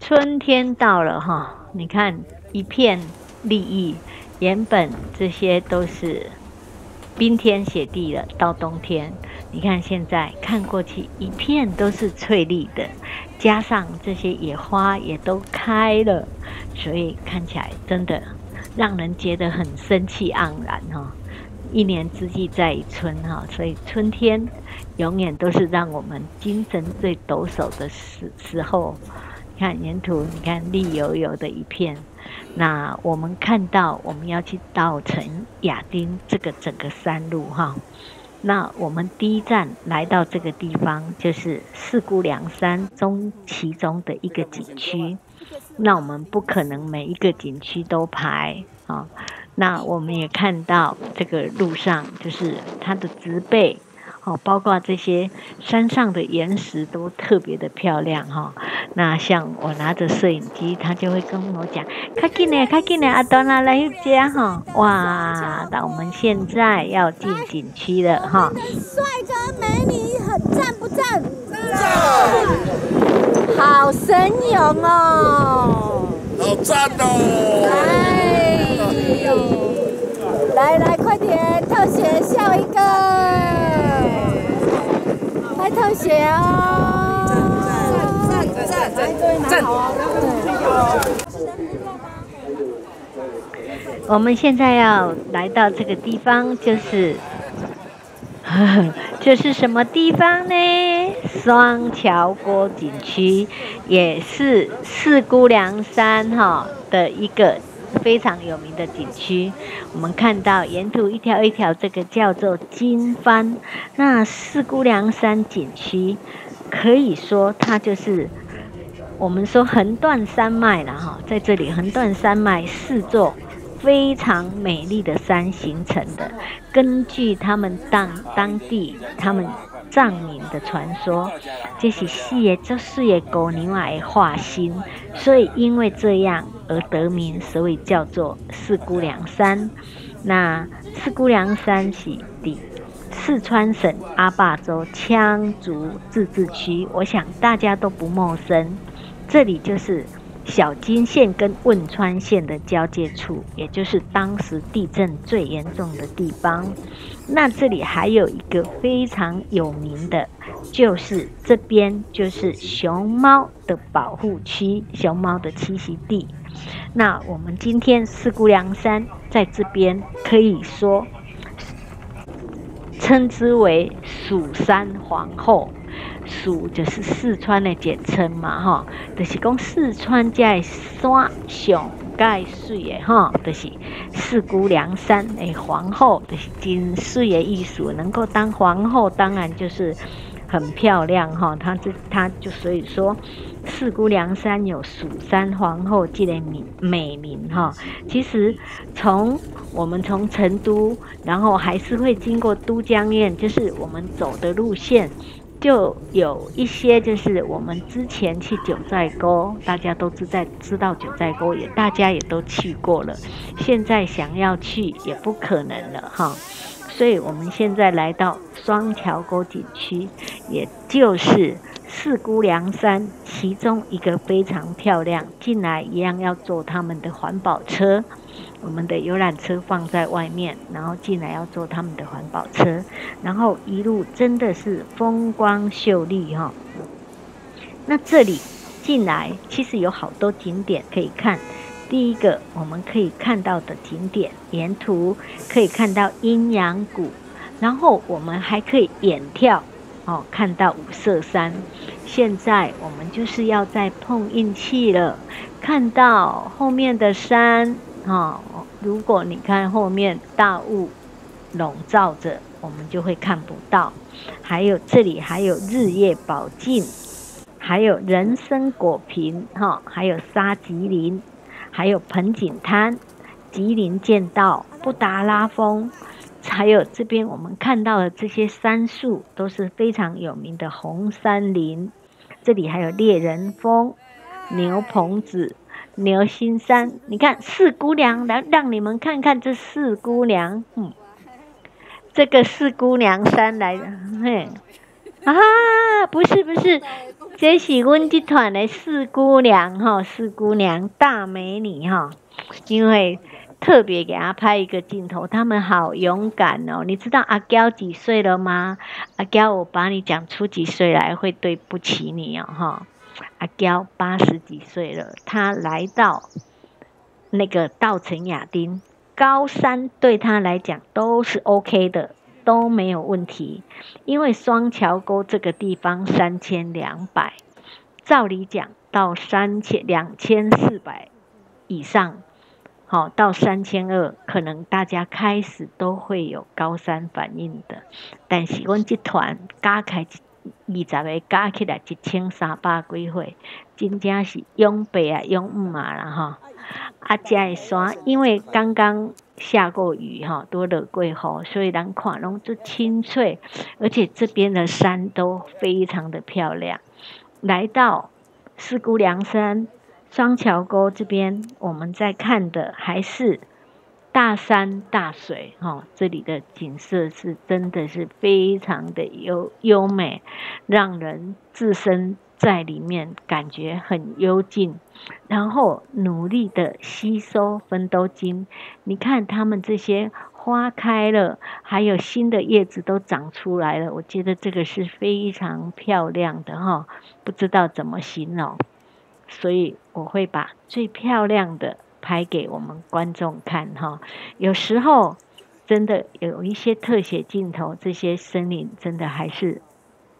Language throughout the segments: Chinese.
春天到了哈，你看一片绿意，原本这些都是冰天雪地的，到冬天，你看现在看过去一片都是翠绿的，加上这些野花也都开了，所以看起来真的让人觉得很生气盎然哈。一年之计在于春哈，所以春天永远都是让我们精神最抖擞的时时候。看沿途，你看绿油油的一片。那我们看到我们要去稻城亚丁这个整个山路哈。那我们第一站来到这个地方，就是四姑娘山中其中的一个景区。那我们不可能每一个景区都排啊。那我们也看到这个路上，就是它的植被。哦，包括这些山上的岩石都特别的漂亮哈。那像我拿着摄影机，他就会跟我讲：“快进来，快进来，阿端啊，来一家哈。”哇，那我们现在要进景区了哈。帅哥美女很赞不赞？赞！好神勇哦！好赞哦！哎呦，来来，快点，特写笑一个。特写哦！我们现在要来到这个地方，就是，这是什么地方呢？双桥沟景区，也是四姑娘山哈的一个。非常有名的景区，我们看到沿途一条一条，这个叫做金帆。那四姑娘山景区，可以说它就是我们说横断山脉了哈，在这里横断山脉四座非常美丽的山形成的。根据他们当当地他们。藏民的传说，这是四爷这四爷狗牛的化身，所以因为这样而得名，所以叫做四姑娘山。那四姑娘山是的四川省阿坝州羌族自治区，我想大家都不陌生，这里就是。小金县跟汶川县的交界处，也就是当时地震最严重的地方。那这里还有一个非常有名的，就是这边就是熊猫的保护区，熊猫的栖息地。那我们今天四姑娘山在这边，可以说称之为蜀山皇后。蜀就是四川的简称嘛，哈，就是讲四川在山上盖水的哈，就是四姑娘山的皇后，就是金水的艺术，能够当皇后，当然就是很漂亮哈。她这，她就所以说，四姑娘山有蜀山皇后这类名美名哈。其实从我们从成都，然后还是会经过都江堰，就是我们走的路线。就有一些，就是我们之前去九寨沟，大家都知在知道九寨沟也，大家也都去过了。现在想要去也不可能了哈，所以我们现在来到双桥沟景区，也就是四姑娘山其中一个非常漂亮。进来一样要坐他们的环保车。我们的游览车放在外面，然后进来要坐他们的环保车，然后一路真的是风光秀丽哈。那这里进来其实有好多景点可以看。第一个我们可以看到的景点，沿途可以看到阴阳谷，然后我们还可以远眺哦，看到五色山。现在我们就是要再碰运气了，看到后面的山。哦，如果你看后面大雾笼罩着，我们就会看不到。还有这里还有日夜宝镜，还有人参果坪，哈，还有沙棘林，还有盆景滩、吉林剑道、布达拉峰，还有这边我们看到的这些杉树都是非常有名的红杉林。这里还有猎人峰、牛棚子。牛心山，你看四姑娘来，让你们看看这四姑娘，嗯，这个四姑娘山来的，嘿，啊，不是不是，这是阮集团的四姑娘哈，四姑娘大美女哈，因为特别给她拍一个镜头，她们好勇敢哦。你知道阿娇几岁了吗？阿娇，我把你讲出几岁来会对不起你哦哈。阿娇八十几岁了，她来到那个稻城亚丁高山，对她来讲都是 OK 的。都没有问题，因为双桥沟这个地方三千两百，照理讲到三千两千四百以上，好到三千二，可能大家开始都会有高山反应的。但是阮集团加开二十个加起来一千三百几岁，真正是勇爸啊永姆啊啦哈！啊，遮个山因为刚刚。下过雨哈，多了桂花，所以人看拢就清脆，而且这边的山都非常的漂亮。来到四姑娘山双桥沟这边，我们在看的还是大山大水哈，这里的景色是真的是非常的优优美，让人置身。在里面感觉很幽静，然后努力的吸收分都精。你看他们这些花开了，还有新的叶子都长出来了，我觉得这个是非常漂亮的哈，不知道怎么形容，所以我会把最漂亮的拍给我们观众看哈。有时候真的有一些特写镜头，这些森林真的还是。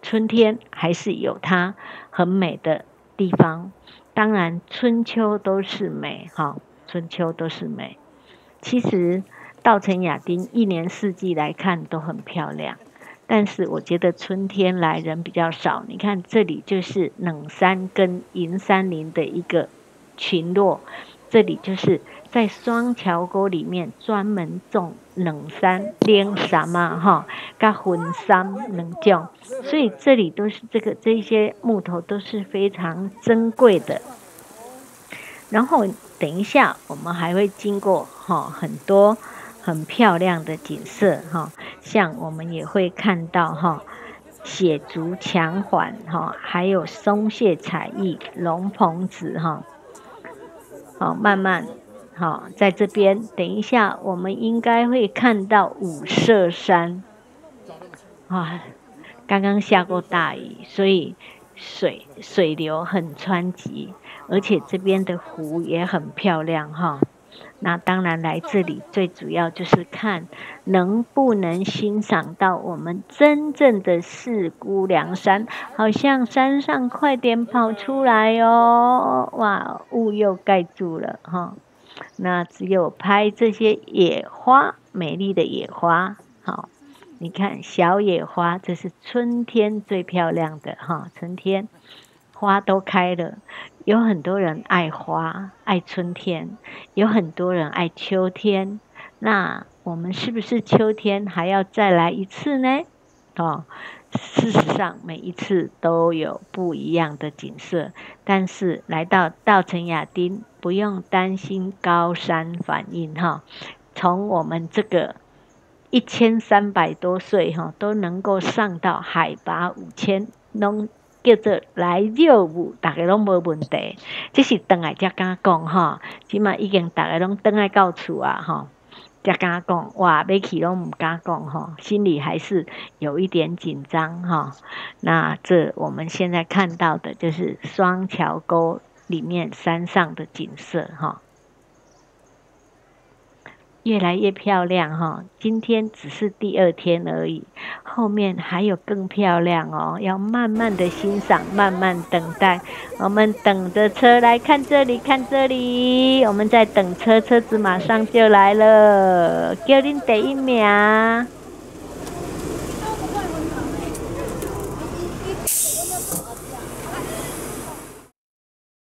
春天还是有它很美的地方，当然春秋都是美哈，春秋都是美。其实稻城亚丁一年四季来看都很漂亮，但是我觉得春天来人比较少。你看这里就是冷山跟银山林的一个群落，这里就是。在双桥沟里面专门种冷杉、莲杉嘛，哈，加混杉冷种，所以这里都是这个这些木头都是非常珍贵的。然后等一下我们还会经过哈很多很漂亮的景色哈，像我们也会看到哈血竹墙环哈，还有松蟹彩艺、龙棚子哈，好慢慢。好，在这边，等一下，我们应该会看到五色山。啊，刚刚下过大雨，所以水水流很湍急，而且这边的湖也很漂亮哈。那当然来这里最主要就是看能不能欣赏到我们真正的四姑娘山，好像山上快点跑出来哦！哇，雾又盖住了哈。那只有拍这些野花，美丽的野花。好，你看小野花，这是春天最漂亮的哈。春天花都开了，有很多人爱花，爱春天；有很多人爱秋天。那我们是不是秋天还要再来一次呢？哦。事实上，每一次都有不一样的景色，但是来到稻城亚丁，不用担心高山反应哈。从我们这个一千三百多岁哈，都能够上到海拔五千，叫做来热舞，大家拢无问题。这是等来才敢讲哈，起码已经大家拢等来到厝啊哈。才敢讲，哇，要去拢唔敢讲吼，心里还是有一点紧张哈。那这我们现在看到的就是双桥沟里面山上的景色哈。越来越漂亮哈！今天只是第二天而已，后面还有更漂亮哦，要慢慢的欣赏，慢慢等待。我们等着车来看这里，看这里，我们在等车，车子马上就来了，叫您第一名。